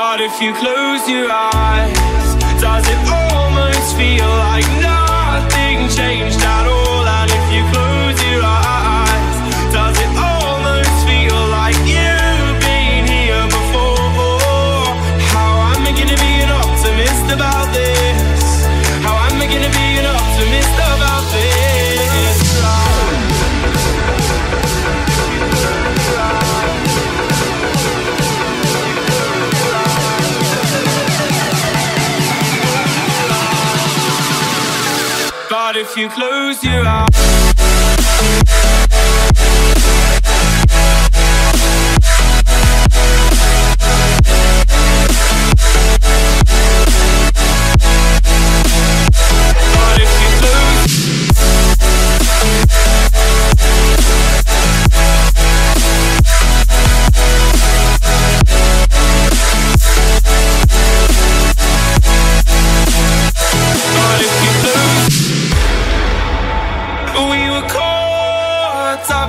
But if you close your eyes, does it almost feel like But if you close your eyes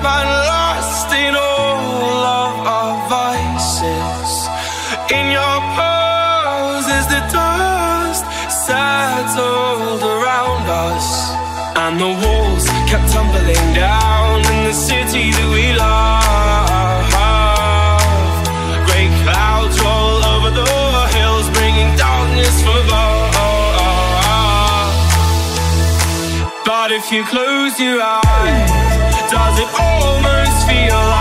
lost in all of our vices. In your pose the dust settled around us. And the walls kept tumbling down in the city that we love. Great clouds roll over the hills Bringing darkness But if you close your eyes, does it almost feel like